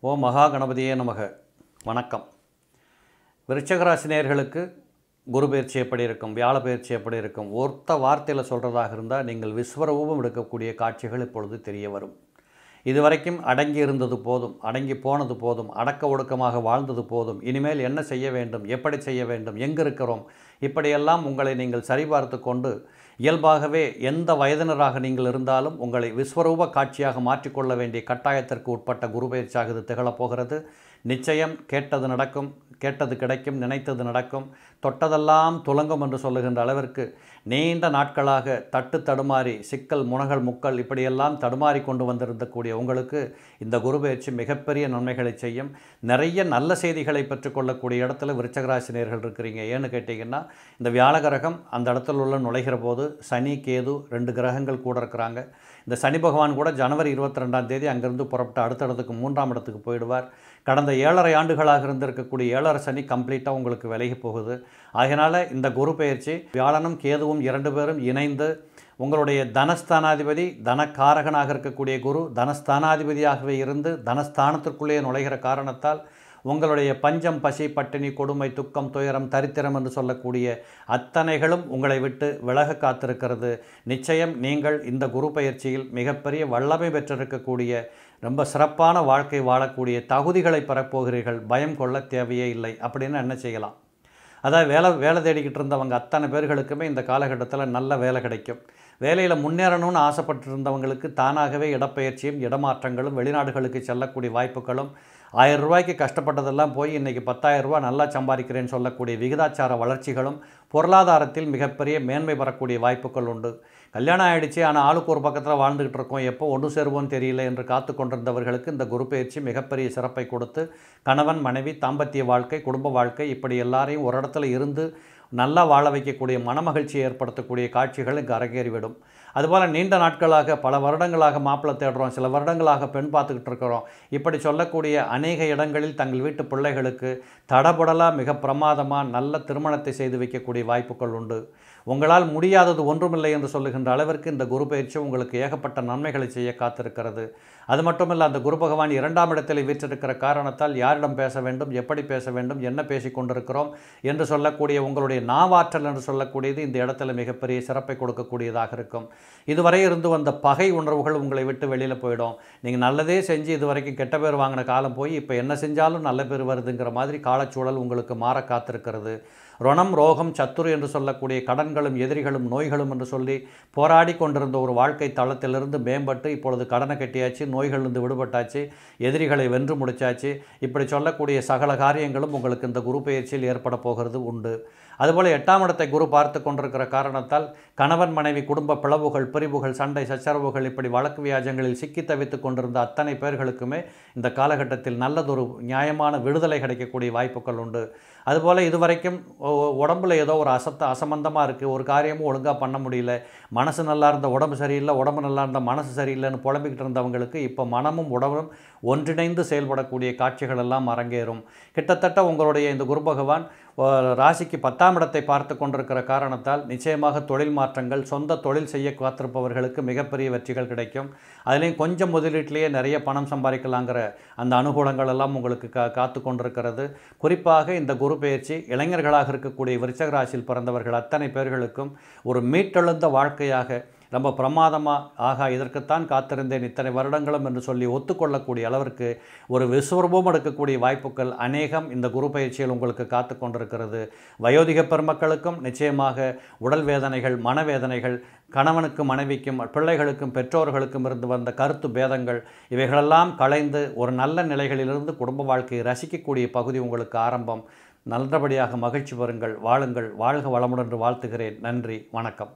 ஓ மகா கணபதியே நமக. வணக்கம். விருச்சகராசினியர்களுக்கு குரு பயிற்சி எப்படி இருக்கும் வியாழ பயிற்சி எப்படி இருக்கும் ஒருத்த வார்த்தையில் சொல்கிறதாக இருந்தால் நீங்கள் விஸ்வரூபம் எடுக்கக்கூடிய காட்சிகள் இப்பொழுது தெரிய வரும். இதுவரைக்கும் அடங்கி இருந்தது போதும் அடங்கி போனது போதும் அடக்க ஒடுக்கமாக வாழ்ந்தது போதும். இனிமேல் என்ன செய்ய வேண்டும் எப்படி செய்ய வேண்டும் எங்கே இருக்கிறோம் இப்படியெல்லாம் உங்களை நீங்கள் சரிபார்த்து கொண்டு இயல்பாகவே எந்த வயதினராக நீங்கள் இருந்தாலும் உங்களை விஸ்வரூப காட்சியாக மாற்றிக்கொள்ள வேண்டிய கட்டாயத்திற்கு உட்பட்ட குரு பயிற்சியாக இது திகழப்போகிறது நிச்சயம் கேட்டது நடக்கும் கேட்டது கிடைக்கும் நினைத்தது நடக்கும். தொட்டதெல்லாம் துலங்கும் என்று சொல்லுகின்ற அளவிற்கு நீண்ட நாட்களாக தட்டு தடுமாறி சிக்கல் முனகல் முக்கள் இப்படியெல்லாம் தடுமாறி கொண்டு வந்திருந்தக்கூடிய உங்களுக்கு இந்த குரு பயிற்சி மிகப்பெரிய நன்மைகளை செய்யும். நிறைய நல்ல செய்திகளை பெற்றுக்கொள்ளக்கூடிய இடத்துல விருச்சகராசினியர்கள் இருக்கிறீங்க. ஏன்னு கேட்டிங்கன்னா இந்த வியாழ கிரகம் அந்த இடத்துல உள்ள நுழைகிற போது சனி கேது ரெண்டு கிரகங்கள் கூட இருக்கிறாங்க. இந்த சனி பகவான் கூட ஜனவரி இருபத்தி ரெண்டாம் தேதி அங்கிருந்து புறப்பட்டு அடுத்த இடத்துக்கு மூன்றாம் இடத்துக்கு போயிடுவார். கடந்த ஏழரை ஆண்டுகளாக இருந்திருக்கக்கூடிய ஏழரை சனி கம்ப்ளீட்டாக உங்களுக்கு விலகி போகுது. அதனால் இந்த குரு பயிற்சி வியாழனும் கேதுவும் இரண்டு பேரும் இணைந்து உங்களுடைய தனஸ்தானாதிபதி தனக்காரகனாக இருக்கக்கூடிய குரு தனஸ்தானாதிபதியாகவே இருந்து தனஸ்தானத்திற்குள்ளே நுழைகிற காரணத்தால் உங்களுடைய பஞ்சம் பசி பட்டினி கொடுமை துக்கம் துயரம் தரித்திரம் என்று சொல்லக்கூடிய அத்தனைகளும் உங்களை விட்டு விலக காத்திருக்கிறது. நிச்சயம் நீங்கள் இந்த குரு பயிற்சியில் மிகப்பெரிய வல்லமை பெற்றிருக்கக்கூடிய ரொம்ப சிறப்பான வாழ்க்கை வாழக்கூடிய தகுதிகளை பெறப்போகிறீர்கள். பயம் கொள்ள தேவையே இல்லை. அப்படின்னு என்ன செய்யலாம்? அதாவது வேலை வேலை தேடிக்கிட்டு இருந்தவங்க அத்தனை பேர்களுக்குமே இந்த காலகட்டத்தில் நல்ல வேலை கிடைக்கும். வேலையில் முன்னேறணும்னு ஆசைப்பட்டு இருந்தவங்களுக்கு தானாகவே இடப்பெயர்ச்சியும் இடமாற்றங்களும் வெளிநாடுகளுக்கு செல்லக்கூடிய வாய்ப்புகளும் ஆயிரம் ரூபாய்க்கு கஷ்டப்பட்டதெல்லாம் போய் இன்றைக்கி பத்தாயிரம் ரூபா நல்லா சம்பாதிக்கிறேன்னு சொல்லக்கூடிய விகிதாச்சார வளர்ச்சிகளும் பொருளாதாரத்தில் மிகப்பெரிய மேன்மை பெறக்கூடிய வாய்ப்புகள் உண்டு. கல்யாணம் ஆயிடுச்சு ஆனால் ஆளுக்கு ஒரு பக்கத்தில் வாழ்ந்துக்கிட்டு இருக்கோம். எப்போ ஒன்று சேருவோம் தெரியல என்று காத்து கொண்டிருந்தவர்களுக்கு இந்த குரு பயிற்சி மிகப்பெரிய சிறப்பை கொடுத்து கணவன் மனைவி தாம்பத்திய வாழ்க்கை குடும்ப வாழ்க்கை இப்படி எல்லாரையும் ஒரு இடத்துல இருந்து நல்லா வாழ வைக்கக்கூடிய மனமகிழ்ச்சியை ஏற்படுத்தக்கூடிய காட்சிகள் இங்கு அரங்கேறிவிடும். அதுபோல் நீண்ட நாட்களாக பல வருடங்களாக மாப்பிள்ளை தேடுறோம் சில வருடங்களாக பெண் பார்த்துக்கிட்டு இருக்கிறோம். இப்படி சொல்லக்கூடிய அநேக இடங்களில் தங்கள் வீட்டு பிள்ளைகளுக்கு தடபுடலாக மிக பிரமாதமாக நல்ல திருமணத்தை செய்து வைக்கக்கூடிய வாய்ப்புகள் உண்டு. உங்களால் முடியாதது ஒன்றுமில்லை என்று சொல்லுகின்ற அளவிற்கு இந்த குரு பயிற்சி உங்களுக்கு ஏகப்பட்ட நன்மைகளை செய்ய காத்திருக்கிறது. அது மட்டுமல்ல அந்த குரு பகவான் இரண்டாம் இடத்தில் வீற்றிருக்கிற காரணத்தால் யாரிடம் பேச வேண்டும் எப்படி பேச வேண்டும் என்ன பேசி கொண்டிருக்கிறோம் என்று சொல்லக்கூடிய உங்களுடைய நாவாற்றல் என்று சொல்லக்கூடியது இந்த இடத்துல மிகப்பெரிய சிறப்பை கொடுக்கக்கூடியதாக இருக்கும். இதுவரை இருந்து வந்த பகை உணர்வுகள் உங்களை விட்டு வெளியில் போயிடும். நீங்கள் நல்லதே செஞ்சு இது வரைக்கும் கெட்ட பேர் வாங்கின காலம் போய் இப்போ என்ன செஞ்சாலும் நல்ல பேர் வருதுங்கிற மாதிரி காலச்சூழல் உங்களுக்கு மாற காத்திருக்கிறது. ரணம் ரோகம் சத்துரு என்று சொல்லக்கூடிய கடன்களும் எதிரிகளும் நோய்களும் என்று சொல்லி போராடி கொண்டிருந்த ஒரு வாழ்க்கை தளத்திலிருந்து மேம்பட்டு இப்பொழுது கடனை கட்டியாச்சு நோய்களிலிருந்து விடுபட்டாச்சு எதிரிகளை வென்று முடிச்சாச்சு. இப்படி சொல்லக்கூடிய சகல காரியங்களும் உங்களுக்கு இந்த குரு பயிற்சியில் ஏற்பட போகிறது உண்டு. அதுபோல் எட்டாம் இடத்தை குரு பார்த்து கொண்டிருக்கிற காரணத்தால் கணவன் மனைவி குடும்ப பிளவுகள் பிரிவுகள் சண்டை சச்சரவுகள் இப்படி வழக்கு வியாஜங்களில் சிக்கி தவித்து கொண்டிருந்த அத்தனை பேர்களுக்குமே இந்த காலகட்டத்தில் நல்லதொரு நியாயமான விடுதலை கிடைக்கக்கூடிய வாய்ப்புகள் உண்டு. அதுபோல் இதுவரைக்கும் உடம்புல ஏதோ ஒரு அசத்த அசம்பந்தமாக இருக்குது ஒரு காரியமும் ஒழுங்காக பண்ண முடியல. மனசு நல்லா இருந்த உடம்பு சரியில்லை உடம்பு நல்லா இருந்த மனசு சரியில்லைன்னு புலம்பிக்கிட்டு இருந்தவங்களுக்கு இப்போ மனமும் உடம்பும் ஒன்றிணைந்து செயல்படக்கூடிய காட்சிகள் எல்லாம் அரங்கேறும். கிட்டத்தட்ட உங்களுடைய இந்த குரு பகவான் ராசிக்கு பத்தாம் இடத்தை பார்த்து கொண்டிருக்கிற காரணத்தால் நிச்சயமாக தொழில் மாற்றங்கள் சொந்த தொழில் செய்ய காத்திருப்பவர்களுக்கு மிகப்பெரிய வெற்றிகள் கிடைக்கும். அதுலேயும் கொஞ்சம் முதலீட்டிலேயே நிறைய பணம் சம்பாதிக்கலாங்கிற அந்த அனுகூலங்கள் எல்லாம் உங்களுக்கு கா காத்து கொண்டிருக்கிறது. குறிப்பாக இந்த குரு பயிற்சி இளைஞர்களாக இருக்கக்கூடிய விருச்சக ராசியில் பிறந்தவர்கள் அத்தனை பேர்களுக்கும் ஒரு மீட்டெழுந்த வாழ்க்கையாக ரொம்ப பிரமாதமாக ஆகா இதற்குத்தான் காத்திருந்தேன் இத்தனை வருடங்களும் என்று சொல்லி ஒத்துக்கொள்ளக்கூடிய அளவிற்கு ஒரு விஸ்வரூபம் எடுக்கக்கூடிய வாய்ப்புகள் அநேகம் இந்த குரு பயிற்சியில் உங்களுக்கு காத்து கொண்டிருக்கிறது. வயோதிக பெருமக்களுக்கும் நிச்சயமாக உடல் வேதனைகள் மனவேதனைகள் கணவனுக்கும் மனைவிக்கும் பிள்ளைகளுக்கும் பெற்றோர்களுக்கும் இருந்து வந்த கருத்து பேதங்கள் இவைகளெல்லாம் களைந்து ஒரு நல்ல நிலைகளிலிருந்து குடும்ப வாழ்க்கையை ரசிக்கக்கூடிய பகுதி உங்களுக்கு ஆரம்பம். நல்லபடியாக மகிழ்ச்சி பெறுங்கள் வாழுங்கள். வாழ்க வளமுடன் என்று வாழ்த்துகிறேன். நன்றி வணக்கம்.